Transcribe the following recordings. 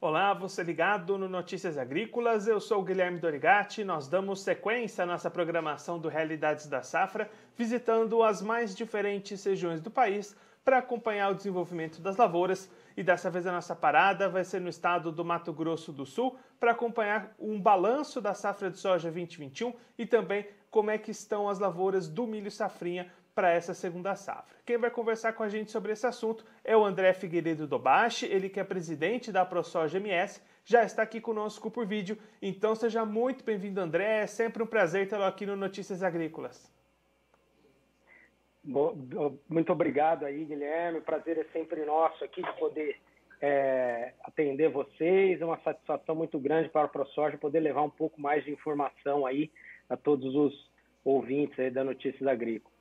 Olá, você ligado no Notícias Agrícolas, eu sou o Guilherme Dorigati. Nós damos sequência à nossa programação do Realidades da Safra, visitando as mais diferentes regiões do país para acompanhar o desenvolvimento das lavouras. E dessa vez a nossa parada vai ser no estado do Mato Grosso do Sul para acompanhar um balanço da safra de soja 2021 e também como é que estão as lavouras do milho safrinha para essa segunda safra. Quem vai conversar com a gente sobre esse assunto é o André Figueiredo Dobashi, ele que é presidente da ProSoja MS, já está aqui conosco por vídeo. Então seja muito bem-vindo, André. É sempre um prazer tê-lo aqui no Notícias Agrícolas. Muito obrigado aí, Guilherme. O prazer é sempre nosso aqui de poder é, atender vocês. É uma satisfação muito grande para a ProSoja poder levar um pouco mais de informação aí a todos os ouvintes da Notícias Agrícolas.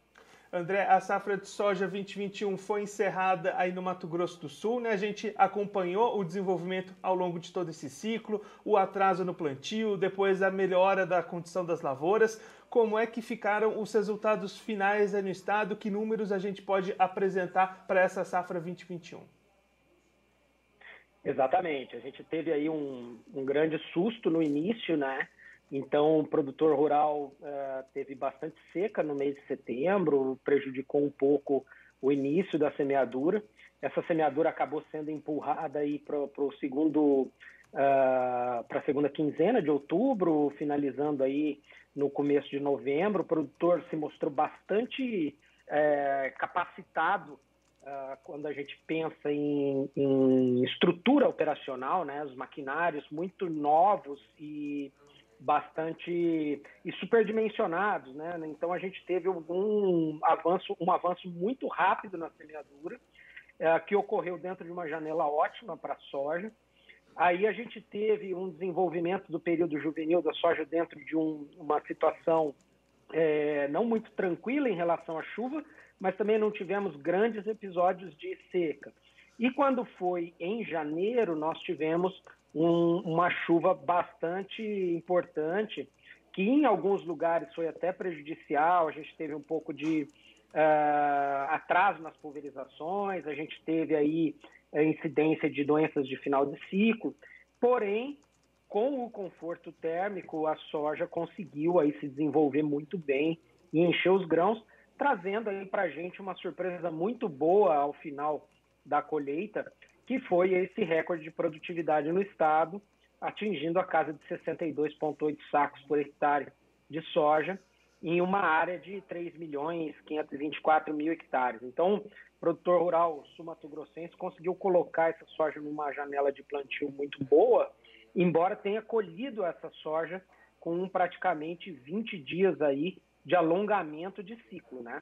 André, a safra de soja 2021 foi encerrada aí no Mato Grosso do Sul, né? A gente acompanhou o desenvolvimento ao longo de todo esse ciclo, o atraso no plantio, depois a melhora da condição das lavouras. Como é que ficaram os resultados finais aí no estado? Que números a gente pode apresentar para essa safra 2021? Exatamente. A gente teve aí um, um grande susto no início, né? Então, o produtor rural uh, teve bastante seca no mês de setembro, prejudicou um pouco o início da semeadura. Essa semeadura acabou sendo empurrada aí para o segundo, uh, para a segunda quinzena de outubro, finalizando aí no começo de novembro. O produtor se mostrou bastante uh, capacitado quando a gente pensa em, em estrutura operacional, né? Os maquinários muito novos e bastante e superdimensionados, né? Então a gente teve um avanço, um avanço muito rápido na semeadura, é, que ocorreu dentro de uma janela ótima para a soja. Aí a gente teve um desenvolvimento do período juvenil da soja dentro de um, uma situação é, não muito tranquila em relação à chuva, mas também não tivemos grandes episódios de seca. E quando foi em janeiro, nós tivemos um, uma chuva bastante importante, que em alguns lugares foi até prejudicial, a gente teve um pouco de uh, atraso nas pulverizações, a gente teve aí a incidência de doenças de final de ciclo, porém, com o conforto térmico, a soja conseguiu aí se desenvolver muito bem e encher os grãos, trazendo aí para a gente uma surpresa muito boa ao final da colheita, que foi esse recorde de produtividade no estado, atingindo a casa de 62,8 sacos por hectare de soja em uma área de 3 milhões 524 mil hectares. Então, o produtor rural sul-mato-grossense conseguiu colocar essa soja numa janela de plantio muito boa, embora tenha colhido essa soja com praticamente 20 dias aí de alongamento de ciclo, né?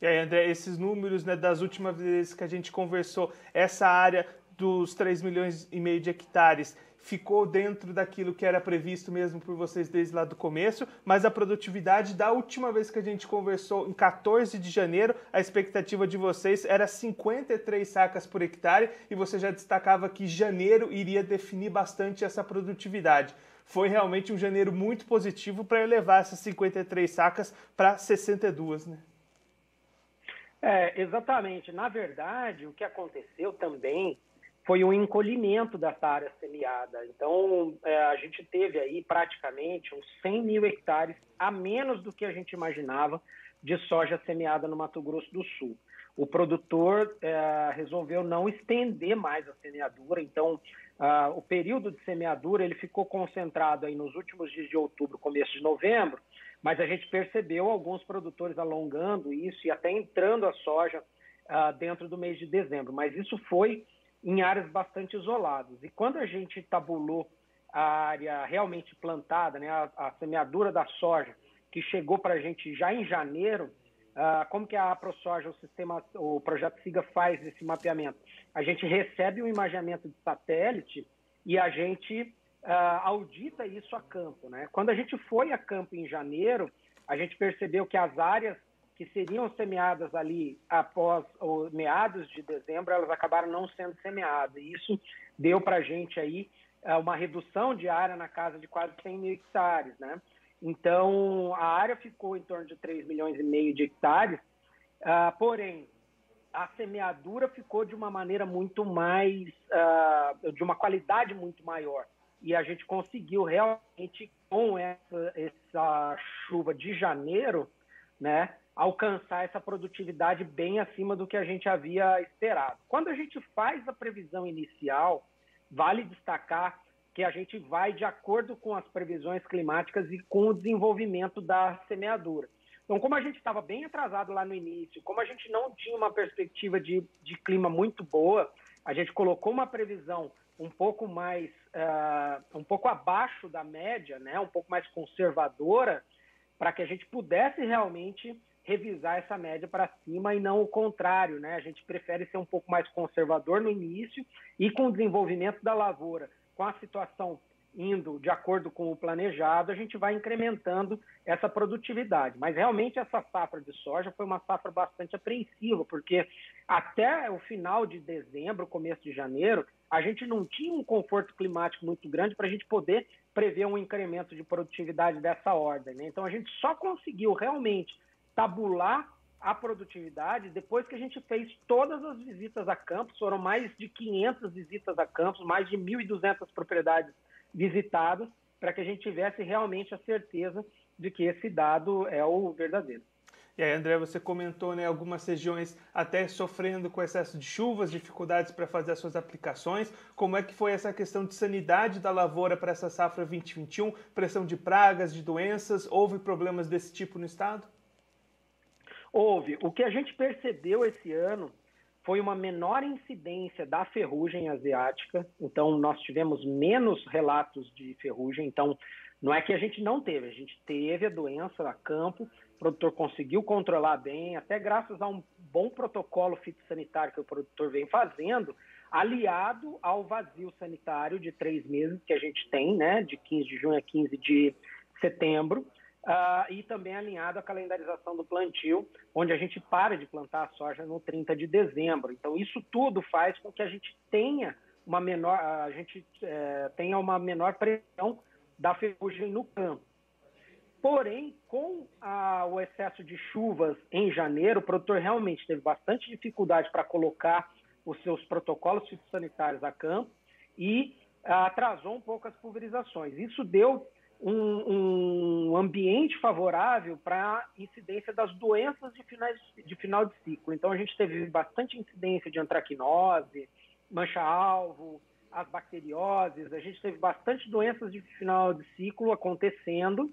E aí, André, esses números né, das últimas vezes que a gente conversou, essa área dos 3 milhões e meio de hectares ficou dentro daquilo que era previsto mesmo por vocês desde lá do começo, mas a produtividade da última vez que a gente conversou, em 14 de janeiro, a expectativa de vocês era 53 sacas por hectare e você já destacava que janeiro iria definir bastante essa produtividade. Foi realmente um janeiro muito positivo para elevar essas 53 sacas para 62, né? É, exatamente. Na verdade, o que aconteceu também foi o encolhimento dessa área semeada. Então, é, a gente teve aí praticamente uns 100 mil hectares a menos do que a gente imaginava de soja semeada no Mato Grosso do Sul. O produtor é, resolveu não estender mais a semeadura, então o período de semeadura ele ficou concentrado aí nos últimos dias de outubro, começo de novembro, mas a gente percebeu alguns produtores alongando isso e até entrando a soja uh, dentro do mês de dezembro. Mas isso foi em áreas bastante isoladas. E quando a gente tabulou a área realmente plantada, né, a, a semeadura da soja, que chegou para a gente já em janeiro, uh, como que a ProSoja, o sistema, o projeto SIGA faz esse mapeamento? A gente recebe um imaginamento de satélite e a gente uh, audita isso a campo. Né? Quando a gente foi a campo em janeiro, a gente percebeu que as áreas que seriam semeadas ali após o meados de dezembro, elas acabaram não sendo semeadas. E isso deu para a gente aí uh, uma redução de área na casa de quase 100 mil hectares. Né? Então, a área ficou em torno de 3 milhões e meio de hectares, uh, porém, a semeadura ficou de uma maneira muito mais, uh, de uma qualidade muito maior. E a gente conseguiu realmente, com essa, essa chuva de janeiro, né, alcançar essa produtividade bem acima do que a gente havia esperado. Quando a gente faz a previsão inicial, vale destacar que a gente vai de acordo com as previsões climáticas e com o desenvolvimento da semeadura. Então, como a gente estava bem atrasado lá no início, como a gente não tinha uma perspectiva de, de clima muito boa, a gente colocou uma previsão um pouco mais, uh, um pouco abaixo da média, né, um pouco mais conservadora, para que a gente pudesse realmente revisar essa média para cima e não o contrário, né? A gente prefere ser um pouco mais conservador no início e com o desenvolvimento da lavoura, com a situação indo de acordo com o planejado, a gente vai incrementando essa produtividade. Mas realmente essa safra de soja foi uma safra bastante apreensiva, porque até o final de dezembro, começo de janeiro, a gente não tinha um conforto climático muito grande para a gente poder prever um incremento de produtividade dessa ordem. Né? Então a gente só conseguiu realmente tabular a produtividade depois que a gente fez todas as visitas a campos, foram mais de 500 visitas a campos, mais de 1.200 propriedades visitados para que a gente tivesse realmente a certeza de que esse dado é o verdadeiro. E aí, André, você comentou né, algumas regiões até sofrendo com excesso de chuvas, dificuldades para fazer as suas aplicações. Como é que foi essa questão de sanidade da lavoura para essa safra 2021? Pressão de pragas, de doenças? Houve problemas desse tipo no estado? Houve. O que a gente percebeu esse ano foi uma menor incidência da ferrugem asiática, então nós tivemos menos relatos de ferrugem, então não é que a gente não teve, a gente teve a doença a campo, o produtor conseguiu controlar bem, até graças a um bom protocolo fitossanitário que o produtor vem fazendo, aliado ao vazio sanitário de três meses que a gente tem, né, de 15 de junho a 15 de setembro, Uh, e também alinhado à calendarização do plantio, onde a gente para de plantar a soja no 30 de dezembro. Então, isso tudo faz com que a gente tenha uma menor, a gente é, tenha uma menor pressão da ferrugem no campo. Porém, com a, o excesso de chuvas em janeiro, o produtor realmente teve bastante dificuldade para colocar os seus protocolos fitossanitários a campo e atrasou um pouco as pulverizações. Isso deu um, um ambiente favorável para incidência das doenças de, finais, de final de ciclo. Então, a gente teve bastante incidência de antracnose, mancha-alvo, as bacterioses, a gente teve bastante doenças de final de ciclo acontecendo,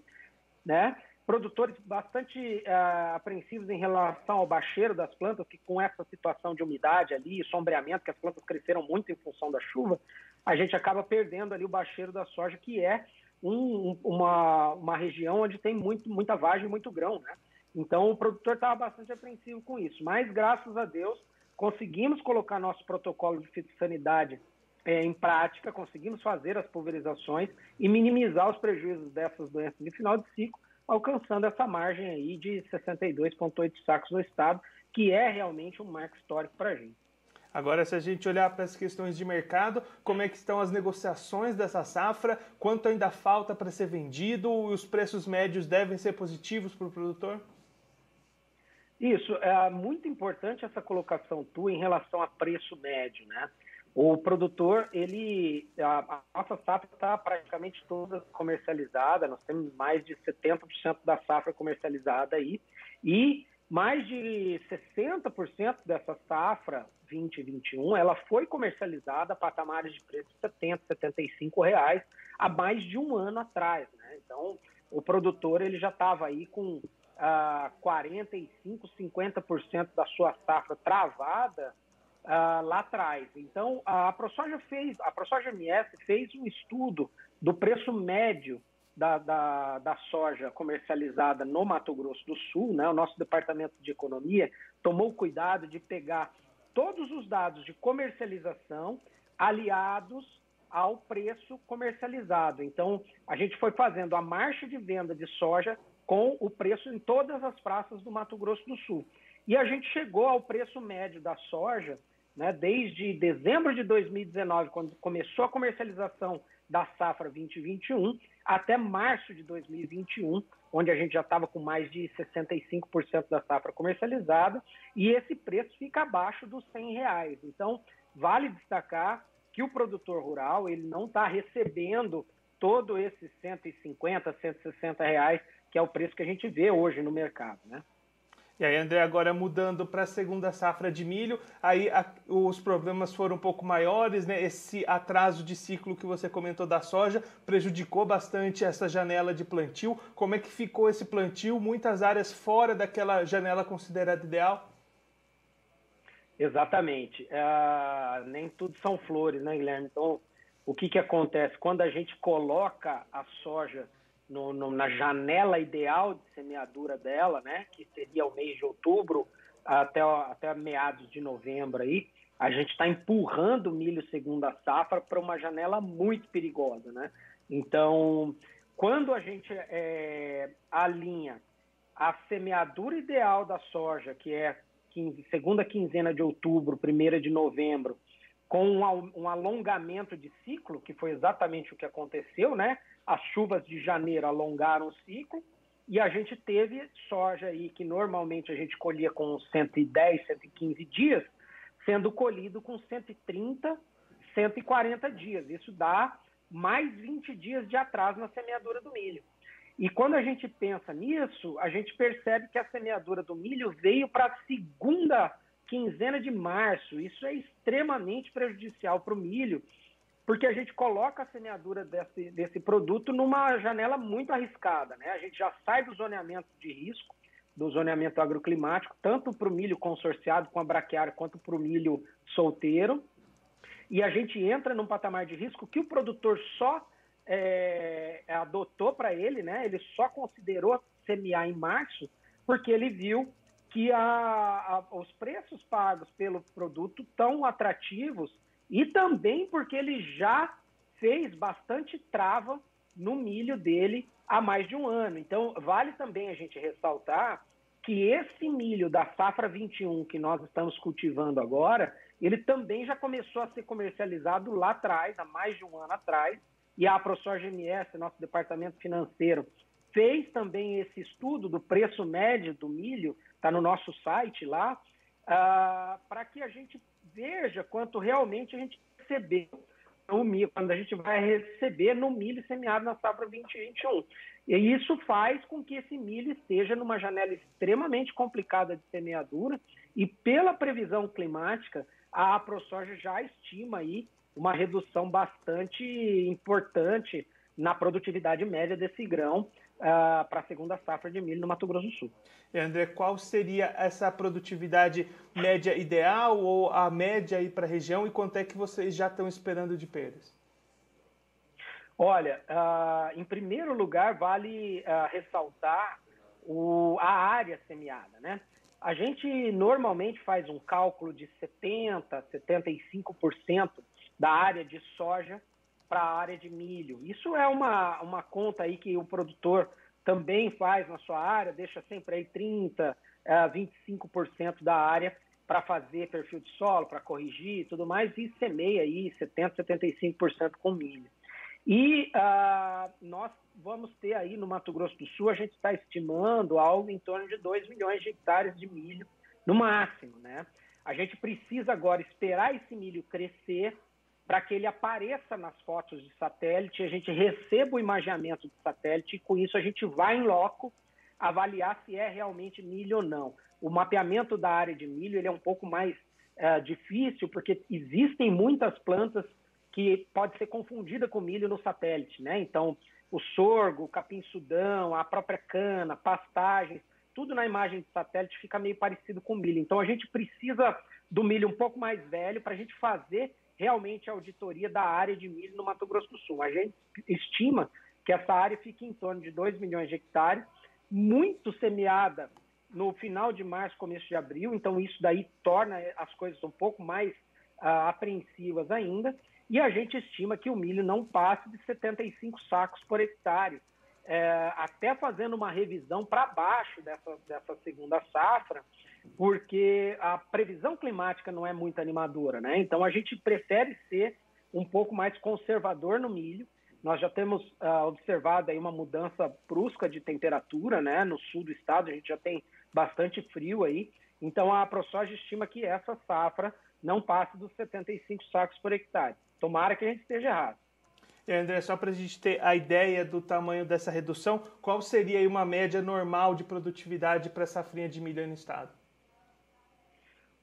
né? Produtores bastante uh, apreensivos em relação ao bacheiro das plantas, que com essa situação de umidade ali, sombreamento, que as plantas cresceram muito em função da chuva, a gente acaba perdendo ali o bacheiro da soja, que é um, uma, uma região onde tem muito, muita vagem e muito grão, né? Então o produtor estava bastante apreensivo com isso, mas graças a Deus conseguimos colocar nosso protocolo de fitossanidade é, em prática, conseguimos fazer as pulverizações e minimizar os prejuízos dessas doenças de final de ciclo, alcançando essa margem aí de 62,8 sacos no estado, que é realmente um marco histórico para a gente. Agora, se a gente olhar para as questões de mercado, como é que estão as negociações dessa safra? Quanto ainda falta para ser vendido? E os preços médios devem ser positivos para o produtor? Isso, é muito importante essa colocação tua em relação a preço médio, né? O produtor, ele, a, a nossa safra está praticamente toda comercializada, nós temos mais de 70% da safra comercializada aí, e mais de 60% dessa safra 2021, ela foi comercializada a patamares de preço de 70, 75 reais há mais de um ano atrás. Né? Então, o produtor ele já estava aí com ah, 45, 50% da sua safra travada ah, lá atrás. Então, a ProSoja fez, a ProSoja MS fez um estudo do preço médio da, da, da, soja comercializada no Mato Grosso do Sul, né? o nosso departamento de economia tomou cuidado de pegar todos os dados de comercialização aliados ao preço comercializado. Então, a gente foi fazendo a marcha de venda de soja com o preço em todas as praças do Mato Grosso do Sul. E a gente chegou ao preço médio da soja, né, desde dezembro de 2019, quando começou a comercialização da safra 2021, até março de 2021, onde a gente já estava com mais de 65% da safra comercializada, e esse preço fica abaixo dos 100 reais. Então, vale destacar que o produtor rural ele não está recebendo todo esses 150, 160 reais, que é o preço que a gente vê hoje no mercado, né? E aí, André, agora mudando para a segunda safra de milho, aí a, os problemas foram um pouco maiores, né? Esse atraso de ciclo que você comentou da soja prejudicou bastante essa janela de plantio. Como é que ficou esse plantio? Muitas áreas fora daquela janela considerada ideal? Exatamente. É, nem tudo são flores, né, Guilherme? Então, o que, que acontece? Quando a gente coloca a soja no, no, na janela ideal de semeadura dela, né, que seria o mês de outubro até, até meados de novembro aí, a gente está empurrando o milho segunda safra para uma janela muito perigosa, né? Então, quando a gente é, alinha a semeadura ideal da soja, que é segunda quinzena de outubro, primeira de novembro, com um, alongamento de ciclo, que foi exatamente o que aconteceu, né? As chuvas de janeiro alongaram o ciclo e a gente teve soja aí que normalmente a gente colhia com 110, 115 dias, sendo colhido com 130, 140 dias. Isso dá mais 20 dias de atraso na semeadura do milho. E quando a gente pensa nisso, a gente percebe que a semeadura do milho veio para a segunda quinzena de março. Isso é extremamente prejudicial para o milho, porque a gente coloca a semeadura desse, desse produto numa janela muito arriscada. Né? A gente já sai do zoneamento de risco, do zoneamento agroclimático, tanto para o milho consorciado com a braquiária quanto para o milho solteiro. E a gente entra num patamar de risco que o produtor só é, adotou para ele, né? Ele só considerou semear em março porque ele viu que a, a, os preços pagos pelo produto tão atrativos e também porque ele já fez bastante trava no milho dele há mais de um ano. Então, vale também a gente ressaltar que esse milho da safra 21 que nós estamos cultivando agora, ele também já começou a ser comercializado lá atrás, há mais de um ano atrás, e a ProSoja MS, nosso departamento financeiro, fez também esse estudo do preço médio do milho, está no nosso site lá, uh, para que a gente veja quanto realmente a gente recebeu no milho, quando a gente vai receber no milho semeado na safra 2021. E isso faz com que esse milho esteja numa janela extremamente complicada de semeadura e pela previsão climática, a ProSoja já estima aí uma redução bastante importante na produtividade média desse grão uh, para a segunda safra de milho no Mato Grosso do Sul. E André, qual seria essa produtividade média ideal ou a média aí para a região e quanto é que vocês já estão esperando de perdas? Olha, uh, em primeiro lugar, vale uh, ressaltar o, a área semeada, né? A gente normalmente faz um cálculo de 70%, 75% da área de soja para a área de milho. Isso é uma, uma conta aí que o produtor também faz na sua área, deixa sempre aí 30%, 25% da área para fazer perfil de solo, para corrigir e tudo mais, e semeia aí 70%, 75% com milho. E uh, nós vamos ter aí no Mato Grosso do Sul, a gente está estimando algo em torno de 2 milhões de hectares de milho, no máximo, né? A gente precisa agora esperar esse milho crescer para que ele apareça nas fotos de satélite, a gente receba o imaginamento de satélite e com isso a gente vai em loco avaliar se é realmente milho ou não. O mapeamento da área de milho ele é um pouco mais é, difícil porque existem muitas plantas que pode ser confundida com milho no satélite, né? Então, o sorgo, o capim-sudão, a própria cana, pastagens, tudo na imagem de satélite fica meio parecido com milho. Então, a gente precisa do milho um pouco mais velho para a gente fazer realmente a auditoria da área de milho no Mato Grosso do Sul. A gente estima que essa área fique em torno de 2 milhões de hectares, muito semeada no final de março, começo de abril, então isso daí torna as coisas um pouco mais uh, apreensivas ainda, e a gente estima que o milho não passe de 75 sacos por hectare. É, até fazendo uma revisão para baixo dessa, dessa segunda safra, porque a previsão climática não é muito animadora, né? Então a gente prefere ser um pouco mais conservador no milho, nós já temos uh, observado aí uma mudança brusca de temperatura, né? No sul do estado a gente já tem bastante frio aí. Então a ProSoja estima que essa safra não passe dos 75 sacos por hectare. Tomara que a gente esteja errado. E André, só para a gente ter a ideia do tamanho dessa redução, qual seria uma média normal de produtividade para safrinha de milho no estado?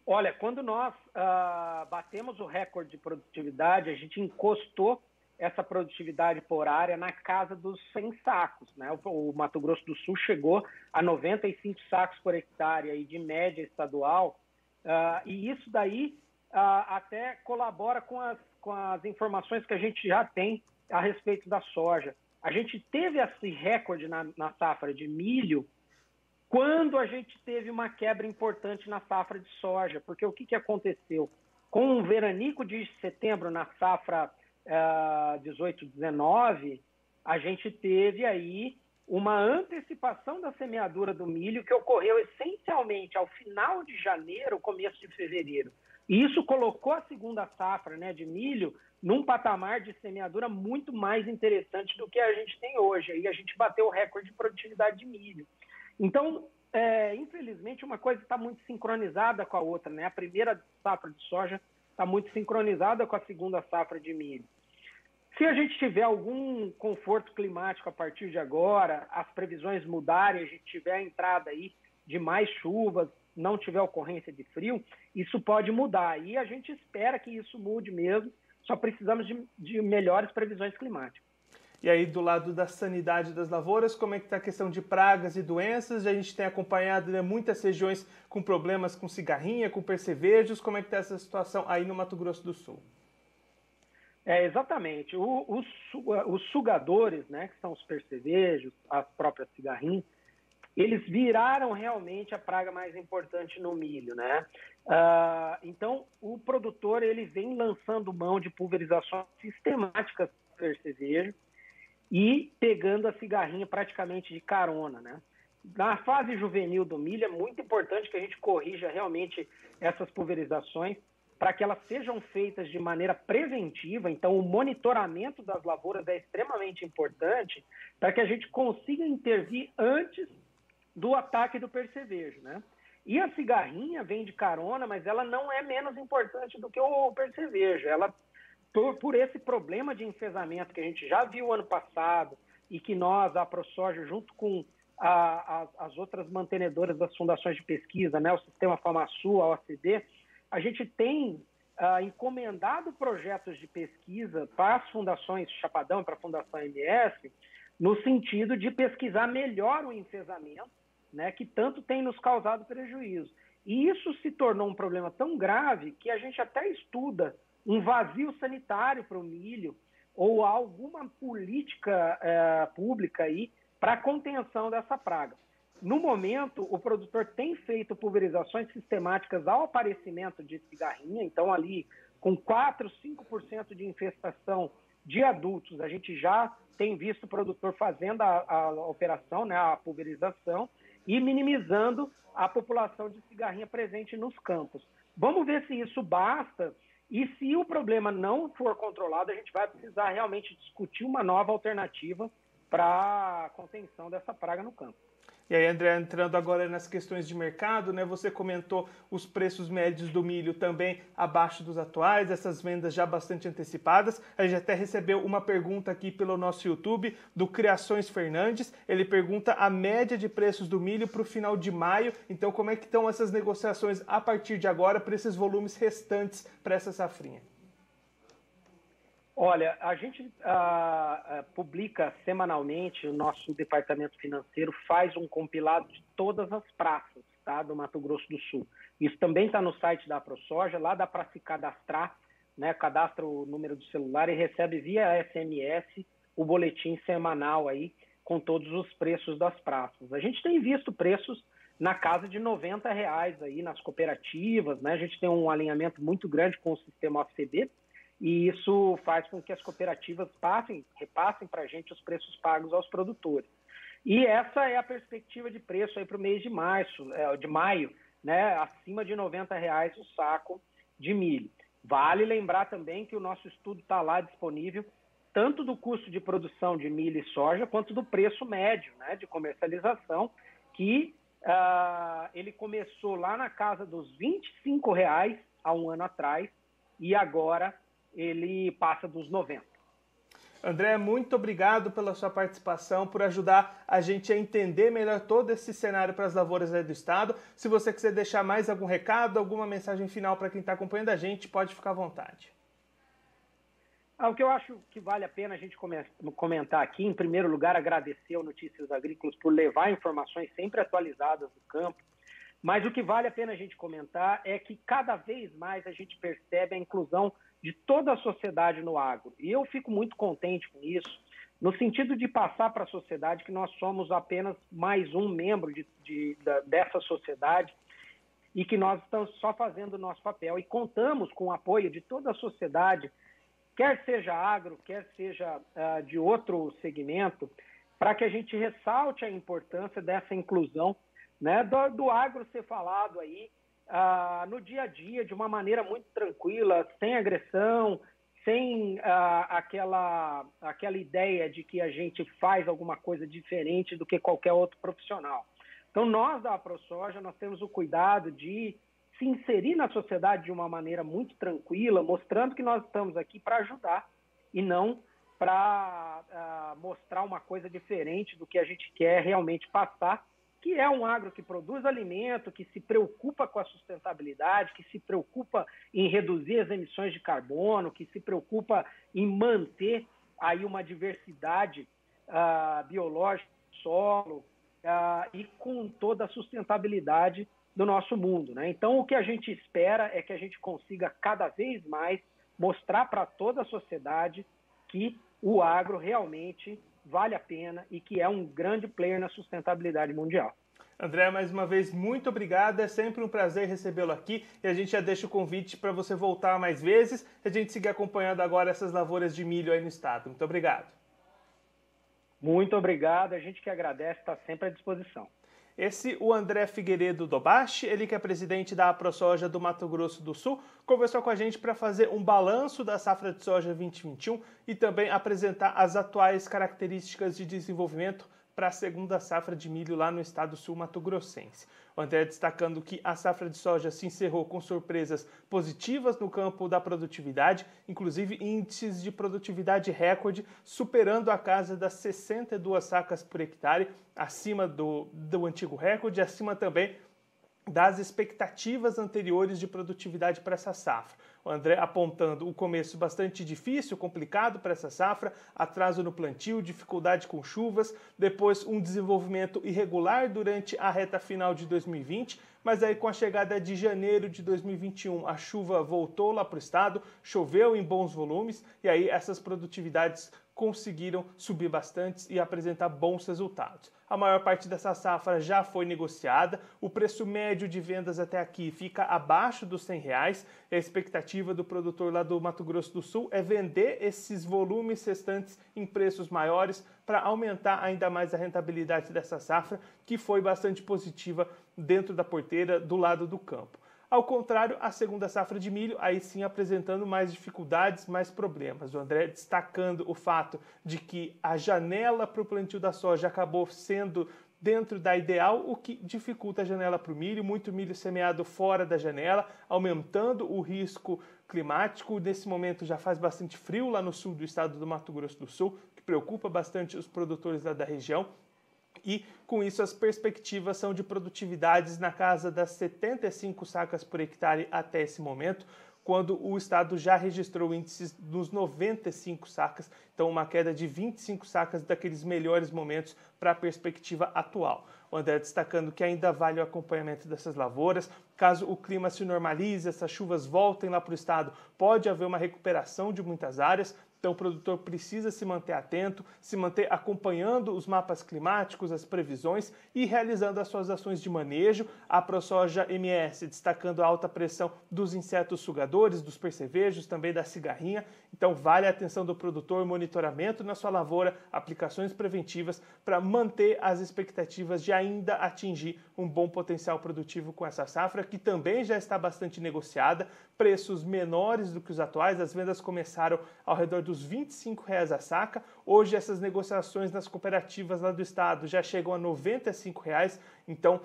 Olha, quando nós uh, batemos o recorde de produtividade, a gente encostou essa produtividade por área na casa dos 100 sacos. Né? O, Mato Grosso do Sul chegou a 95 sacos por hectare aí de média estadual, uh, e isso daí uh, até colabora com as, com as informações que a gente já tem a respeito da soja. A gente teve esse recorde na, na safra de milho quando a gente teve uma quebra importante na safra de soja, porque o que, que aconteceu? Com o veranico de setembro na safra 18, 19, a gente teve aí uma antecipação da semeadura do milho que ocorreu essencialmente ao final de janeiro, começo de fevereiro. E isso colocou a segunda safra né, de milho num patamar de semeadura muito mais interessante do que a gente tem hoje. Aí a gente bateu o recorde de produtividade de milho. Então, é, infelizmente, uma coisa está muito sincronizada com a outra. Né? A primeira safra de soja está muito sincronizada com a segunda safra de milho. Se a gente tiver algum conforto climático a partir de agora, as previsões mudarem, a gente tiver a entrada aí de mais chuvas, não tiver ocorrência de frio, isso pode mudar. E a gente espera que isso mude mesmo, só precisamos de, de melhores previsões climáticas. E aí, do lado da sanidade das lavouras, como é que está a questão de pragas e doenças? A gente tem acompanhado né, muitas regiões com problemas com cigarrinha, com percevejos. Como é que está essa situação aí no Mato Grosso do Sul? É, exatamente. O, os, os sugadores, né, que são os percevejos, as próprias cigarrinhas, eles viraram realmente a praga mais importante no milho, né? Uh, então, o produtor ele vem lançando mão de pulverizações sistemáticas de percevejo, e pegando a cigarrinha praticamente de carona, né? Na fase juvenil do milho é muito importante que a gente corrija realmente essas pulverizações para que elas sejam feitas de maneira preventiva. Então, o monitoramento das lavouras é extremamente importante para que a gente consiga intervir antes do ataque do percevejo, né? E a cigarrinha vem de carona, mas ela não é menos importante do que o percevejo. Ela por, por esse problema de enfesamento que a gente já viu ano passado e que nós, a ProSoja, junto com a, a, as outras mantenedoras das fundações de pesquisa, né, o Sistema FamaSul, a OCD, a gente tem uh, encomendado projetos de pesquisa para as fundações Chapadão para a Fundação MS, no sentido de pesquisar melhor o enfesamento, né, que tanto tem nos causado prejuízo. E isso se tornou um problema tão grave que a gente até estuda um vazio sanitário para o milho ou alguma política é, pública aí para contenção dessa praga. No momento, o produtor tem feito pulverizações sistemáticas ao aparecimento de cigarrinha, então ali com 4, 5% de infestação de adultos, a gente já tem visto o produtor fazendo a, a operação, né, a pulverização, e minimizando a população de cigarrinha presente nos campos. Vamos ver se isso basta e se o problema não for controlado, a gente vai precisar realmente discutir uma nova alternativa para a contenção dessa praga no campo. E aí, André, entrando agora nas questões de mercado, né? Você comentou os preços médios do milho também abaixo dos atuais, essas vendas já bastante antecipadas. A gente até recebeu uma pergunta aqui pelo nosso YouTube do Criações Fernandes. Ele pergunta a média de preços do milho para o final de maio. Então, como é que estão essas negociações a partir de agora para esses volumes restantes para essa safrinha? Olha, a gente ah, ah, publica semanalmente, o nosso departamento financeiro faz um compilado de todas as praças tá, do Mato Grosso do Sul. Isso também está no site da ProSoja, lá dá para se cadastrar, né, cadastra o número do celular e recebe via SMS o boletim semanal aí com todos os preços das praças. A gente tem visto preços na casa de 90 reais aí nas cooperativas, né? A gente tem um alinhamento muito grande com o sistema OCB, e isso faz com que as cooperativas passem, repassem para a gente os preços pagos aos produtores. E essa é a perspectiva de preço aí para o mês de março, é, de maio, né, acima de 90 reais o saco de milho. Vale lembrar também que o nosso estudo está lá disponível tanto do custo de produção de milho e soja, quanto do preço médio né, de comercialização, que uh, ele começou lá na casa dos 25 reais há um ano atrás e agora ele passa dos 90. André, muito obrigado pela sua participação, por ajudar a gente a entender melhor todo esse cenário para as lavouras do estado. Se você quiser deixar mais algum recado, alguma mensagem final para quem está acompanhando a gente, pode ficar à vontade. Ah, o que eu acho que vale a pena a gente comentar aqui, em primeiro lugar, agradecer ao Notícias Agrícolas por levar informações sempre atualizadas do campo. Mas o que vale a pena a gente comentar é que cada vez mais a gente percebe a inclusão de toda a sociedade no agro. E eu fico muito contente com isso, no sentido de passar para a sociedade que nós somos apenas mais um membro de, de, da, dessa sociedade e que nós estamos só fazendo o nosso papel e contamos com o apoio de toda a sociedade, quer seja agro, quer seja uh, de outro segmento, para que a gente ressalte a importância dessa inclusão, né, do, do agro ser falado aí ah, no dia a dia de uma maneira muito tranquila, sem agressão, sem ah, aquela, aquela ideia de que a gente faz alguma coisa diferente do que qualquer outro profissional. Então, nós da AproSoja, nós temos o cuidado de se inserir na sociedade de uma maneira muito tranquila, mostrando que nós estamos aqui para ajudar e não para mostrar uma coisa diferente do que a gente quer realmente passar que é um agro que produz alimento, que se preocupa com a sustentabilidade, que se preocupa em reduzir as emissões de carbono, que se preocupa em manter aí uma diversidade uh, biológica do solo uh, e com toda a sustentabilidade do nosso mundo. Né? Então, o que a gente espera é que a gente consiga cada vez mais mostrar para toda a sociedade que o agro realmente vale a pena e que é um grande player na sustentabilidade mundial. André, mais uma vez, muito obrigado. É sempre um prazer recebê-lo aqui e a gente já deixa o convite para você voltar mais vezes e a gente seguir acompanhando agora essas lavouras de milho aí no estado. Muito obrigado. Muito obrigado. A gente que agradece, está sempre à disposição. Esse, o André Figueiredo Dobashi, ele que é presidente da AproSoja do Mato Grosso do Sul, conversou com a gente para fazer um balanço da safra de soja 2021 e também apresentar as atuais características de desenvolvimento para a segunda safra de milho lá no estado sul-mato-grossense. O André destacando que a safra de soja se encerrou com surpresas positivas no campo da produtividade, inclusive índices de produtividade recorde, superando a casa das 62 sacas por hectare, acima do, do antigo recorde, acima também das expectativas anteriores de produtividade para essa safra. O André apontando o começo bastante difícil, complicado para essa safra, atraso no plantio, dificuldade com chuvas, depois um desenvolvimento irregular durante a reta final de 2020, mas aí com a chegada de janeiro de 2021 a chuva voltou lá para o estado, choveu em bons volumes e aí essas produtividades conseguiram subir bastante e apresentar bons resultados. A maior parte dessa safra já foi negociada, o preço médio de vendas até aqui fica abaixo dos 100 reais. A expectativa do produtor lá do Mato Grosso do Sul é vender esses volumes restantes em preços maiores para aumentar ainda mais a rentabilidade dessa safra, que foi bastante positiva dentro da porteira do lado do campo. Ao contrário, a segunda safra de milho, aí sim apresentando mais dificuldades, mais problemas. O André destacando o fato de que a janela para o plantio da soja acabou sendo dentro da ideal, o que dificulta a janela para o milho, muito milho semeado fora da janela, aumentando o risco climático. Nesse momento já faz bastante frio lá no sul do estado do Mato Grosso do Sul, que preocupa bastante os produtores lá da região e com isso as perspectivas são de produtividades na casa das 75 sacas por hectare até esse momento, quando o estado já registrou índices nos 95 sacas, então uma queda de 25 sacas daqueles melhores momentos para a perspectiva atual. O André destacando que ainda vale o acompanhamento dessas lavouras. Caso o clima se normalize, essas chuvas voltem lá para o estado, pode haver uma recuperação de muitas áreas, então, o produtor precisa se manter atento, se manter acompanhando os mapas climáticos, as previsões e realizando as suas ações de manejo. A ProSoja MS destacando a alta pressão dos insetos sugadores, dos percevejos, também da cigarrinha. Então, vale a atenção do produtor, monitoramento na sua lavoura, aplicações preventivas para manter as expectativas de ainda atingir um bom potencial produtivo com essa safra, que também já está bastante negociada, preços menores do que os atuais. As vendas começaram ao redor do dos 25 reais a saca. Hoje essas negociações nas cooperativas lá do estado já chegam a 95 reais. Então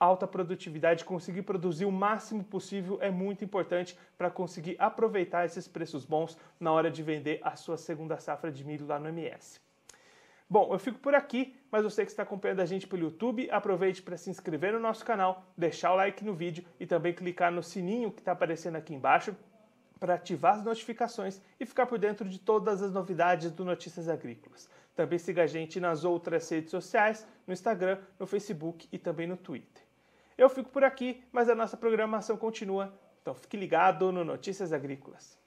alta produtividade, conseguir produzir o máximo possível é muito importante para conseguir aproveitar esses preços bons na hora de vender a sua segunda safra de milho lá no MS. Bom, eu fico por aqui, mas você que está acompanhando a gente pelo YouTube, aproveite para se inscrever no nosso canal, deixar o like no vídeo e também clicar no sininho que está aparecendo aqui embaixo para ativar as notificações e ficar por dentro de todas as novidades do Notícias Agrícolas. Também siga a gente nas outras redes sociais, no Instagram, no Facebook e também no Twitter. Eu fico por aqui, mas a nossa programação continua, então fique ligado no Notícias Agrícolas.